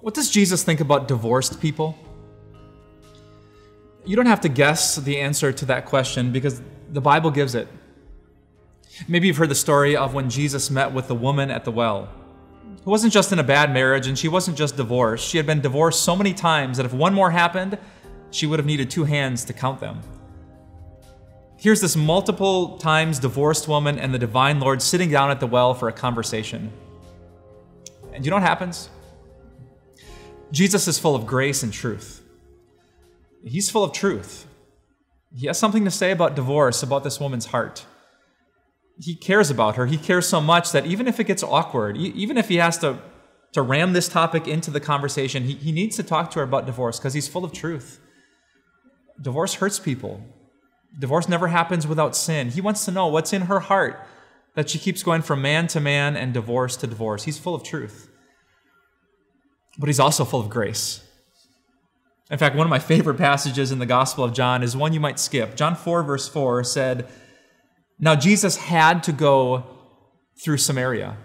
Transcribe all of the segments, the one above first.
What does Jesus think about divorced people? You don't have to guess the answer to that question because the Bible gives it. Maybe you've heard the story of when Jesus met with the woman at the well, who wasn't just in a bad marriage and she wasn't just divorced. She had been divorced so many times that if one more happened, she would have needed two hands to count them. Here's this multiple times divorced woman and the divine Lord sitting down at the well for a conversation. And you know what happens? Jesus is full of grace and truth. He's full of truth. He has something to say about divorce, about this woman's heart. He cares about her. He cares so much that even if it gets awkward, even if he has to, to ram this topic into the conversation, he, he needs to talk to her about divorce because he's full of truth. Divorce hurts people. Divorce never happens without sin. He wants to know what's in her heart that she keeps going from man to man and divorce to divorce. He's full of truth but he's also full of grace. In fact, one of my favorite passages in the Gospel of John is one you might skip. John 4, verse 4 said, Now Jesus had to go through Samaria.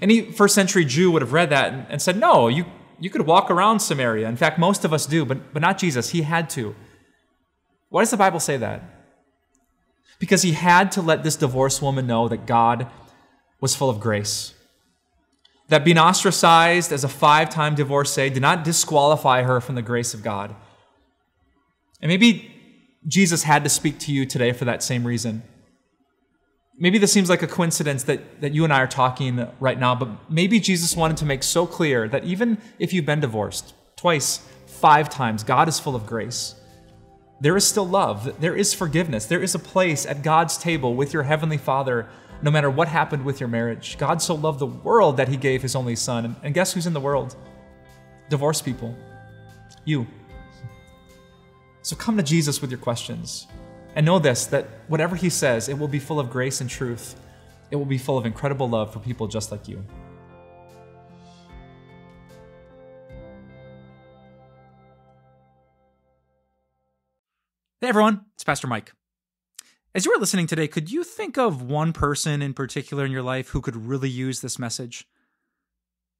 Any first century Jew would have read that and said, No, you, you could walk around Samaria. In fact, most of us do, but, but not Jesus. He had to. Why does the Bible say that? Because he had to let this divorced woman know that God was full of grace that being ostracized as a five time divorcee did not disqualify her from the grace of God. And maybe Jesus had to speak to you today for that same reason. Maybe this seems like a coincidence that, that you and I are talking right now, but maybe Jesus wanted to make so clear that even if you've been divorced twice, five times, God is full of grace. There is still love, there is forgiveness, there is a place at God's table with your Heavenly Father no matter what happened with your marriage. God so loved the world that he gave his only son. And guess who's in the world? Divorced people. You. So come to Jesus with your questions. And know this that whatever he says, it will be full of grace and truth. It will be full of incredible love for people just like you. Hey everyone, it's Pastor Mike. As you were listening today, could you think of one person in particular in your life who could really use this message?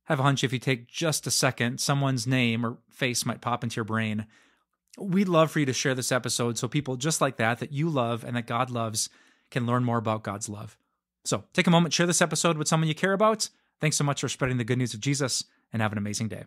I have a hunch if you take just a second, someone's name or face might pop into your brain. We'd love for you to share this episode so people just like that, that you love and that God loves, can learn more about God's love. So take a moment, share this episode with someone you care about. Thanks so much for spreading the good news of Jesus, and have an amazing day.